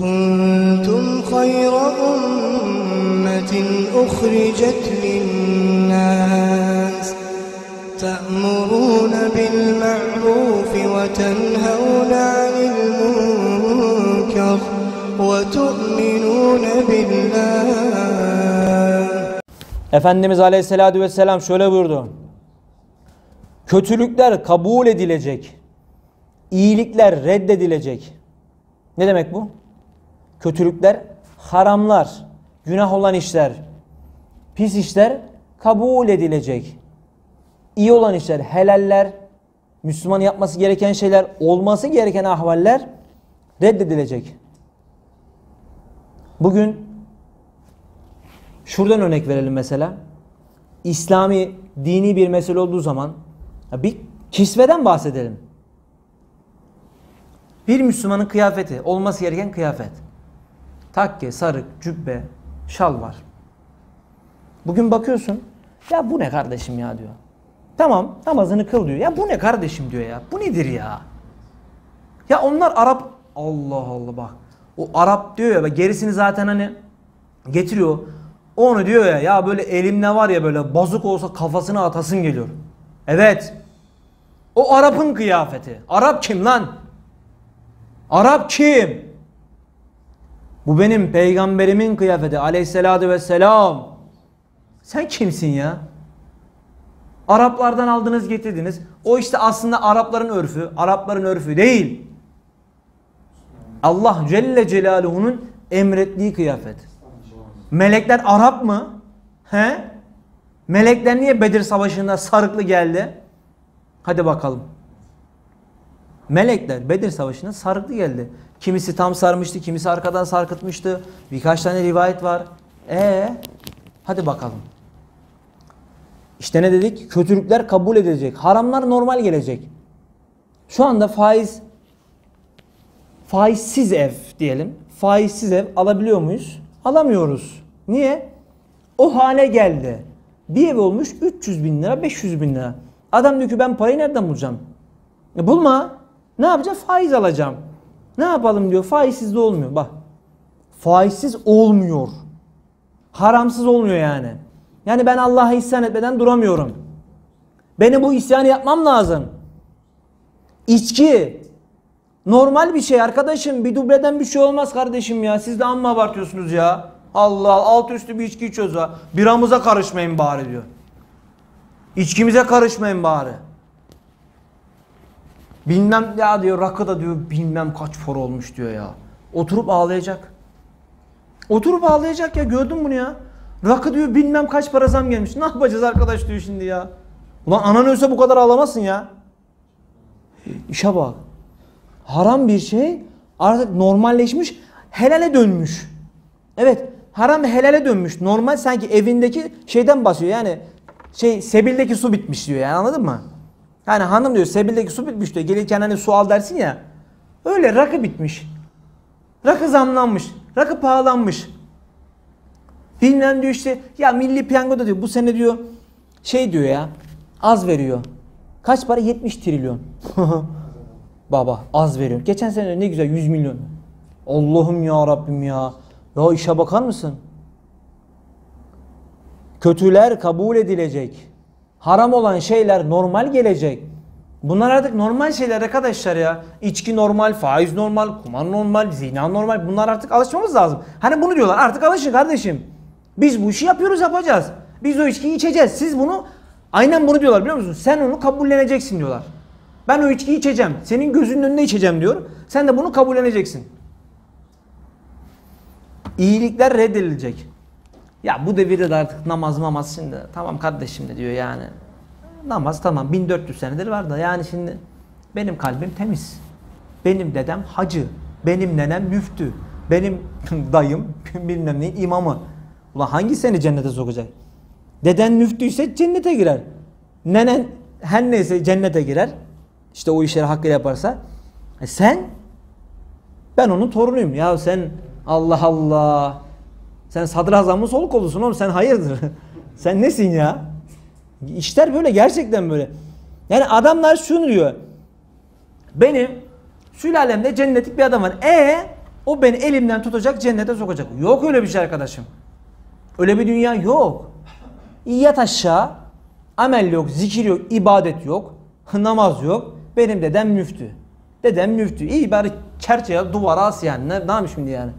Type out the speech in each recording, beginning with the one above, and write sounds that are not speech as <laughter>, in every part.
كنتم خير أمة أخرجت للناس تأمرون بالمعروف وتنهون عن المنكر وتؤمنون بالله Efendimiz Aleyhisselatü Vesselam şöyle buyurdu. Kötülükler kabul edilecek. iyilikler reddedilecek. Ne demek bu? Kötülükler, haramlar, günah olan işler, pis işler kabul edilecek. İyi olan işler, helaller, Müslüman yapması gereken şeyler, olması gereken ahvaller reddedilecek. Bugün şuradan örnek verelim mesela. İslami, dini bir mesele olduğu zaman bir kisveden bahsedelim. Bir Müslümanın kıyafeti, olması gereken kıyafet. Takke, sarık, cübbe, şal var. Bugün bakıyorsun, ya bu ne kardeşim ya diyor. Tamam namazını kıl diyor. Ya bu ne kardeşim diyor ya. Bu nedir ya? Ya onlar Arap. Allah Allah bak. O Arap diyor ya gerisini zaten hani getiriyor. Onu diyor ya ya böyle elimde var ya böyle bazuk olsa kafasına atasın geliyor. Evet. O Arap'ın kıyafeti. Arap kim lan? Arap kim? Bu benim peygamberimin kıyafeti aleyhissalatü vesselam. Sen kimsin ya? Araplardan aldınız getirdiniz. O işte aslında Arapların örfü. Arapların örfü değil. Allah Celle Celaluhu'nun emrettiği kıyafet. Melekler Arap mı? He? Melekler niye Bedir Savaşı'nda sarıklı geldi? Hadi bakalım. Melekler Bedir Savaşı'na sarıklı geldi. Kimisi tam sarmıştı, kimisi arkadan sarkıtmıştı. Birkaç tane rivayet var. E hadi bakalım. İşte ne dedik? Kötülükler kabul edilecek. Haramlar normal gelecek. Şu anda faiz faizsiz ev diyelim. Faizsiz ev alabiliyor muyuz? Alamıyoruz. Niye? O hale geldi. Bir ev olmuş 300 bin lira, 500 bin lira. Adam diyor ki ben parayı nereden bulacağım? E bulma. Ne yapacağım? Faiz alacağım. Ne yapalım diyor. Faizsiz de olmuyor. Bak. Faizsiz olmuyor. Haramsız olmuyor yani. Yani ben Allah'a isyan etmeden duramıyorum. Benim bu isyanı yapmam lazım. İçki. Normal bir şey arkadaşım. Bir dubleden bir şey olmaz kardeşim ya. Siz de amma abartıyorsunuz ya. Allah alt üstü bir içki içiyoruz ha. Biramıza karışmayın bari diyor. İçkimize karışmayın bari. Bilmem ya diyor rakı da diyor bilmem kaç for olmuş diyor ya. Oturup ağlayacak. Oturup ağlayacak ya gördün bunu ya. Rakı diyor bilmem kaç para zam gelmiş. Ne yapacağız arkadaş diyor şimdi ya. Ulan anan ölse bu kadar ağlamazsın ya. İşe bak. Haram bir şey artık normalleşmiş helale dönmüş. Evet haram helale dönmüş. Normal sanki evindeki şeyden basıyor yani şey sebildeki su bitmiş diyor yani anladın mı? Yani hanım diyor sebildeki su bitmiş diyor. Gelirken hani su al dersin ya. Öyle rakı bitmiş. Rakı zamlanmış. Rakı pahalanmış. Bilmem diyor işte ya milli piyangoda diyor bu sene diyor şey diyor ya az veriyor. Kaç para? 70 trilyon. <laughs> Baba az veriyor. Geçen sene ne güzel 100 milyon. Allah'ım ya Rabbim ya. Ya işe bakar mısın? Kötüler kabul edilecek. Haram olan şeyler normal gelecek. Bunlar artık normal şeyler arkadaşlar ya. İçki normal, faiz normal, kumar normal, zina normal. Bunlar artık alışmamız lazım. Hani bunu diyorlar artık alışın kardeşim. Biz bu işi yapıyoruz yapacağız. Biz o içkiyi içeceğiz. Siz bunu aynen bunu diyorlar biliyor musun? Sen onu kabulleneceksin diyorlar. Ben o içkiyi içeceğim. Senin gözünün önünde içeceğim diyor. Sen de bunu kabulleneceksin. İyilikler reddedilecek. Ya bu devirde de artık namaz mamaz şimdi tamam kardeşim de diyor yani. Namaz tamam 1400 senedir var da yani şimdi benim kalbim temiz. Benim dedem hacı. Benim nenem müftü. Benim <laughs> dayım <laughs> bilmem ne imamı. Ulan hangi seni cennete sokacak? Deden müftüyse cennete girer. Nenen her neyse cennete girer. İşte o işleri hakkıyla yaparsa. E sen ben onun torunuyum. Ya sen Allah Allah. Sen sadrazamın sol kolusun oğlum. Sen hayırdır? <laughs> sen nesin ya? İşler böyle gerçekten böyle. Yani adamlar şunu diyor. Benim sülalemde cennetlik bir adam var. E O beni elimden tutacak cennete sokacak. Yok öyle bir şey arkadaşım. Öyle bir dünya yok. Yat aşağı. Amel yok, zikir yok, ibadet yok, namaz yok. Benim dedem müftü. Dedem müftü. İyi bari çerçeve duvara as yani. Ne, ne yapayım şimdi yani?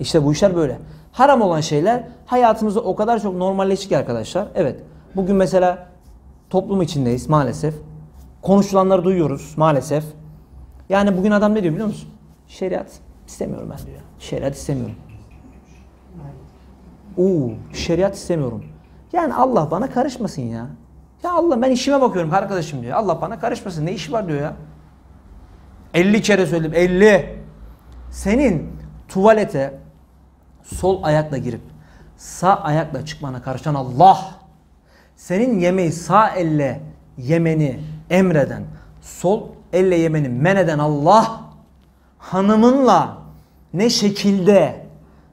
İşte bu işler böyle. Haram olan şeyler hayatımızda o kadar çok normalleşti arkadaşlar. Evet. Bugün mesela toplum içindeyiz maalesef. Konuşulanları duyuyoruz maalesef. Yani bugün adam ne diyor biliyor musun? Şeriat istemiyorum ben diyor. Şeriat istemiyorum. Oo, şeriat istemiyorum. Yani Allah bana karışmasın ya. Ya Allah ben işime bakıyorum arkadaşım diyor. Allah bana karışmasın. Ne işi var diyor ya. 50 kere söyledim. 50. Senin tuvalete sol ayakla girip sağ ayakla çıkmana karışan Allah. Senin yemeği sağ elle yemeni emreden, sol elle yemeni men eden Allah hanımınla ne şekilde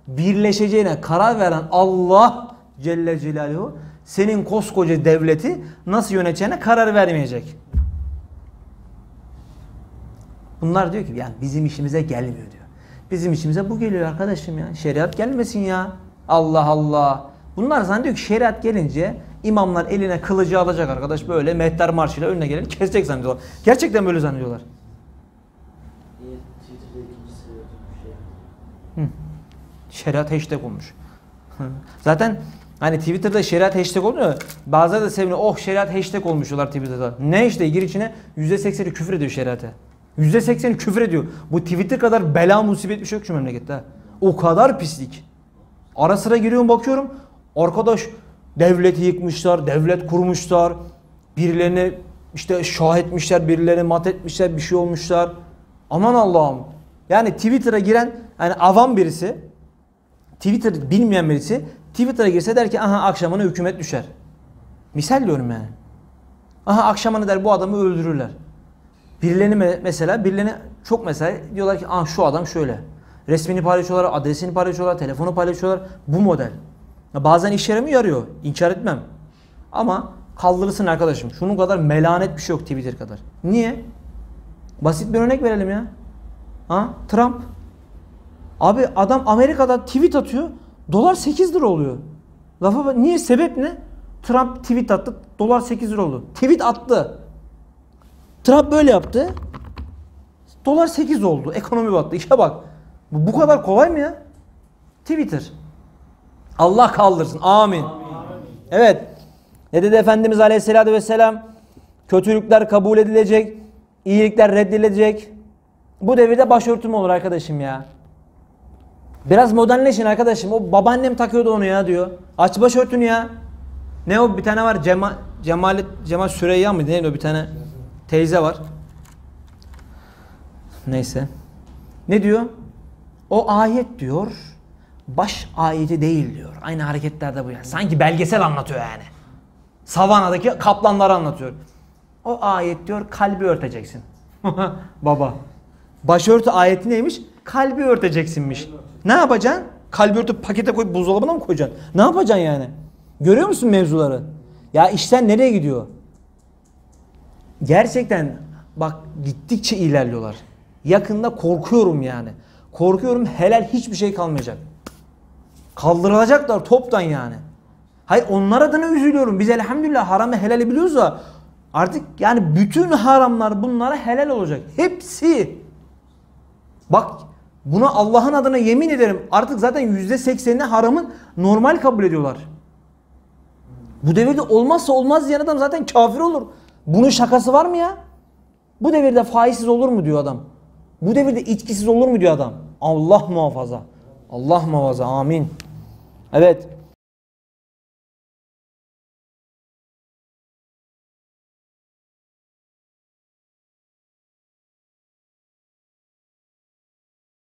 birleşeceğine karar veren Allah Celle Celaluhu senin koskoca devleti nasıl yöneteceğine karar vermeyecek. Bunlar diyor ki yani bizim işimize gelmiyor diyor. Bizim işimize bu geliyor arkadaşım ya. Şeriat gelmesin ya. Allah Allah. Bunlar zannediyor ki şeriat gelince imamlar eline kılıcı alacak arkadaş böyle mehter marşıyla önüne geleni kesecek zannediyorlar. Gerçekten böyle zannediyorlar. Şey? Şeriat hashtag olmuş. Zaten hani Twitter'da şeriat hashtag oluyor. Bazıları da seviniyor. Oh şeriat hashtag olmuş Twitter'da. Ne işte gir içine %80'i küfür ediyor şeriate. %80'i küfür ediyor. Bu Twitter kadar bela musibet bir şey yok şu memlekette. O kadar pislik. Ara sıra giriyorum bakıyorum. Arkadaş devleti yıkmışlar, devlet kurmuşlar. Birilerini işte şah etmişler, birilerini mat etmişler, bir şey olmuşlar. Aman Allah'ım. Yani Twitter'a giren yani avam birisi Twitter bilmeyen birisi Twitter'a girse der ki aha akşamına hükümet düşer. Misal diyorum yani. Aha akşamına der bu adamı öldürürler. Birilerini me- mesela birilerini çok mesela diyorlar ki ah şu adam şöyle. Resmini paylaşıyorlar, adresini paylaşıyorlar, telefonu paylaşıyorlar. Bu model. Bazen işe yaramıyor yarıyor. İnkar etmem. Ama kaldırılsın arkadaşım. Şunun kadar melanet bir şey yok Twitter kadar. Niye? Basit bir örnek verelim ya. Ha? Trump. Abi adam Amerika'da tweet atıyor. Dolar 8 lira oluyor. Lafa bak. Niye? Sebep ne? Trump tweet attı. Dolar 8 lira oldu. Tweet attı. Trump böyle yaptı. Dolar 8 oldu. Ekonomi battı. İşe bak. Bu, bu kadar kolay mı ya? Twitter. Allah kaldırsın. Amin. Evet. Ne dedi Efendimiz Aleyhisselatü Vesselam? Kötülükler kabul edilecek. iyilikler reddedilecek. Bu devirde başörtü mü olur arkadaşım ya? Biraz modernleşin arkadaşım. O babaannem takıyordu onu ya diyor. Aç başörtünü ya. Ne o bir tane var Cemal Cemal Cemal Süreyya mıydı? Neydi o bir tane teyze var. Neyse. Ne diyor? O ayet diyor baş ayeti değil diyor. Aynı hareketlerde bu yani. Sanki belgesel anlatıyor yani. Savanadaki kaplanları anlatıyor. O ayet diyor kalbi örteceksin. <laughs> Baba. Başörtü ayeti neymiş? Kalbi örteceksinmiş. Ne yapacaksın? Kalbi örtüp pakete koyup buzdolabına mı koyacaksın? Ne yapacaksın yani? Görüyor musun mevzuları? Ya işten nereye gidiyor? Gerçekten bak gittikçe ilerliyorlar. Yakında korkuyorum yani. Korkuyorum helal hiçbir şey kalmayacak. Kaldırılacaklar toptan yani. Hayır onlar adına üzülüyorum. Biz elhamdülillah haramı helali biliyoruz da artık yani bütün haramlar bunlara helal olacak. Hepsi. Bak buna Allah'ın adına yemin ederim artık zaten yüzde seksenini haramın normal kabul ediyorlar. Bu devirde olmazsa olmaz diyen adam zaten kafir olur. Bunun şakası var mı ya? Bu devirde faizsiz olur mu diyor adam. Bu devirde içkisiz olur mu diyor adam. Allah muhafaza. Allah muhafaza. Amin. Evet.